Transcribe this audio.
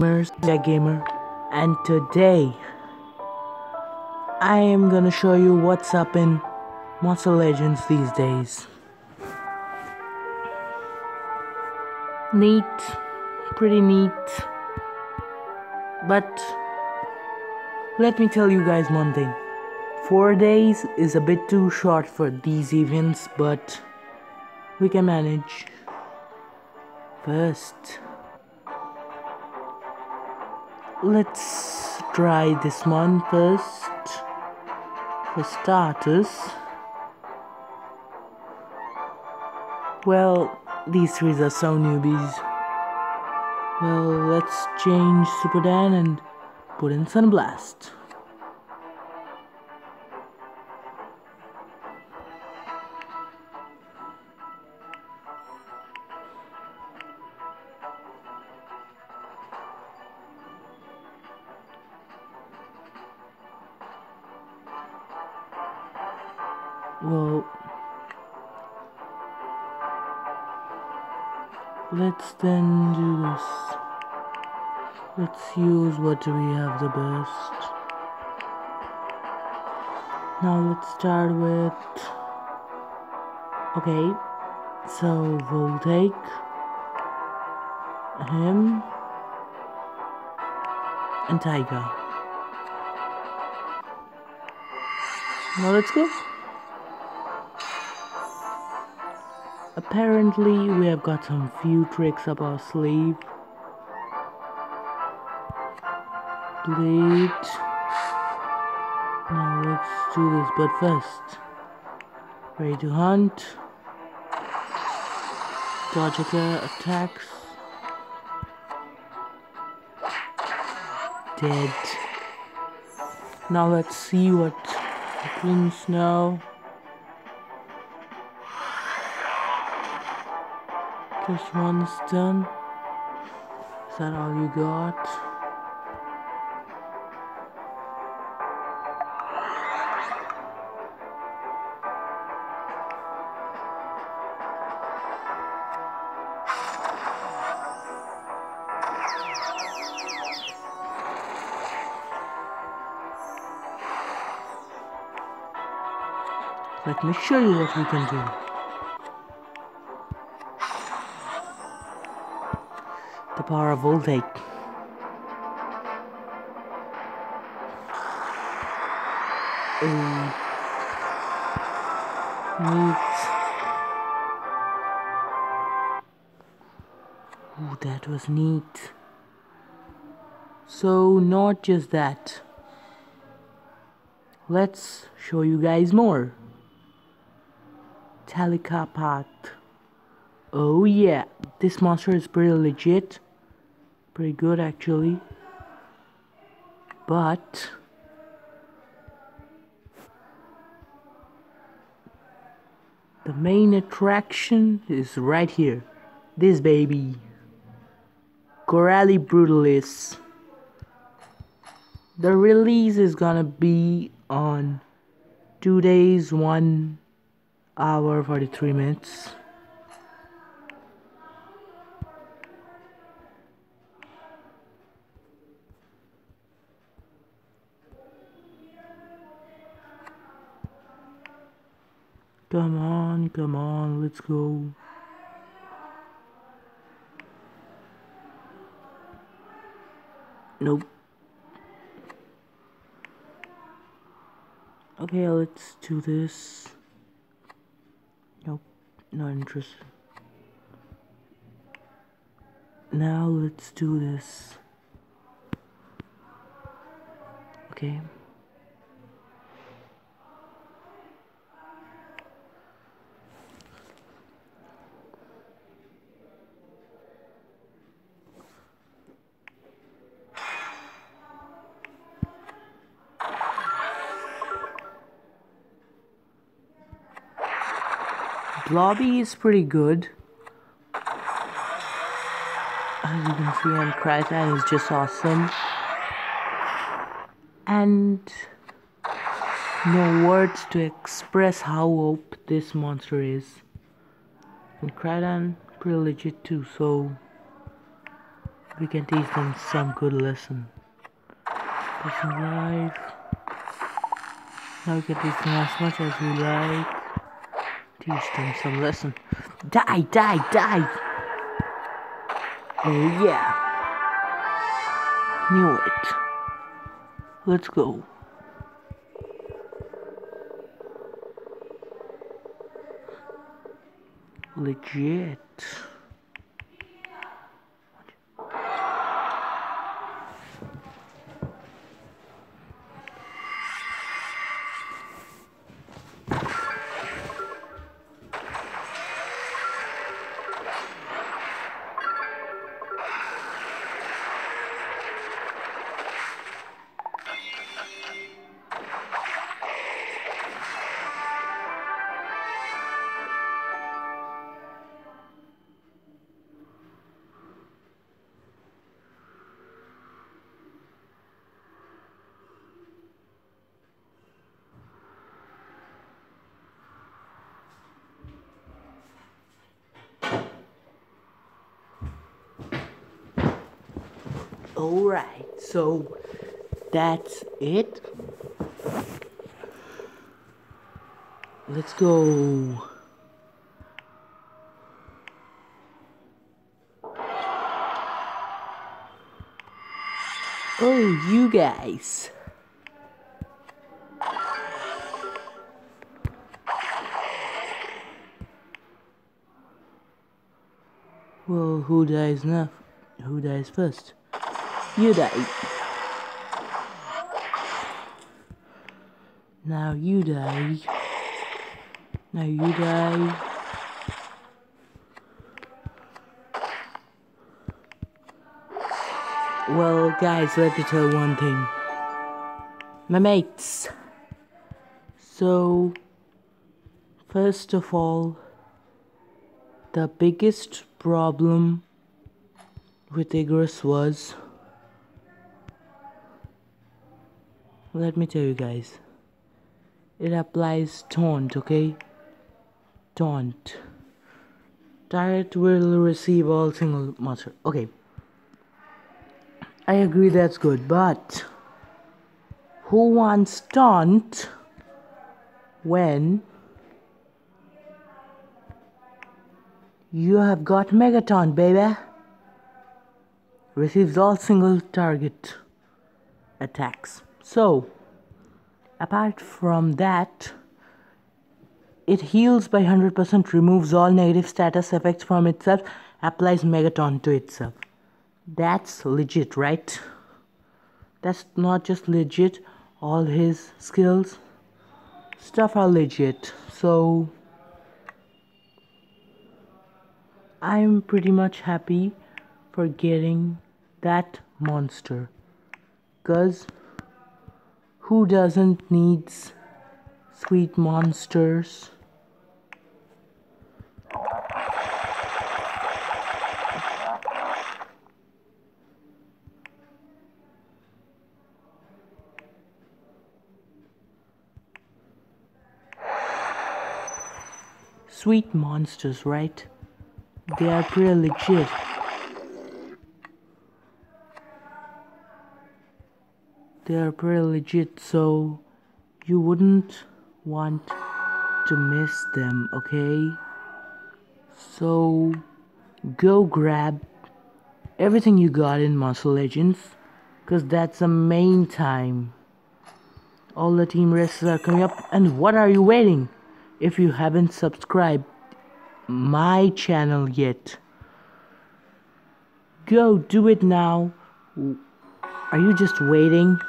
gamers, Jack Gamer, and today I am gonna show you what's up in Monster Legends these days. Neat, pretty neat, but let me tell you guys one thing. Four days is a bit too short for these events, but we can manage. First, let's try this one first. For starters, well, these three are so newbies. Well, let's change Super Dan and put in Sunblast. Well, let's then do this. Let's use what we have the best. Now let's start with. Okay, so we'll take him and Tiger. Now let's go. Apparently, we have got some few tricks up our sleeve. Bleed. Now let's do this, but first, ready to hunt. Dodge attacks. Dead. Now let's see what happens now. Just one is done. Is that all you got? Let me show you what we can do. Voltage. Um, neat. Ooh, that was neat. So, not just that. Let's show you guys more. Talicapath. Oh yeah, this monster is pretty legit. Pretty good actually. But the main attraction is right here. This baby. Corelli Brutalis. The release is gonna be on two days, one hour 43 minutes. Come on, come on, let's go. Nope. Okay, let's do this. Nope, not interested. Now let's do this. Okay. Blobby is pretty good. As you can see on Krytan is just awesome. And no words to express how OP this monster is. And Krytan pretty legit too, so we can teach them some good lesson. Person life. Now we can teach them as much as we like. Teach them some lesson. Die, die, die! Oh yeah. Knew it. Let's go. Legit. Alright, so that's it. Let's go. Oh, you guys. Well, who dies now? Who dies first? You die. Now you die. Now you die. Well, guys, let me tell one thing. My mates. So, first of all, the biggest problem with Igris was let me tell you guys. It applies taunt okay? Taunt. Target will receive all single monster okay. I agree that's good but who wants taunt when you have got Megaton baby? Receives all single target attacks so, apart from that, it heals by 100%, removes all negative status effects from itself, applies Megaton to itself. That's legit, right? That's not just legit, all his skills, stuff are legit. So, I'm pretty much happy for getting that monster. Because who doesn't needs sweet monsters? Sweet monsters, right? They are pretty legit. They are pretty legit so you wouldn't want to miss them okay? So go grab everything you got in Mobile Legends because that's the main time. All the team races are coming up and what are you waiting? If you haven't subscribed my channel yet go do it now. Are you just waiting